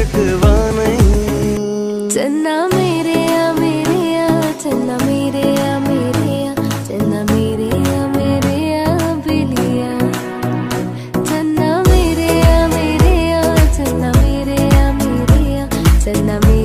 शिकवा नहीं। चन्ना मेरे आ मेरे आ चन्ना मेरे आ मेरे आ चन्ना मेरे आ मेरे आ बिलिया। चन्ना मेरे आ मेरे आ चन्ना मेरे आ मेरे आ चन्ना मेरे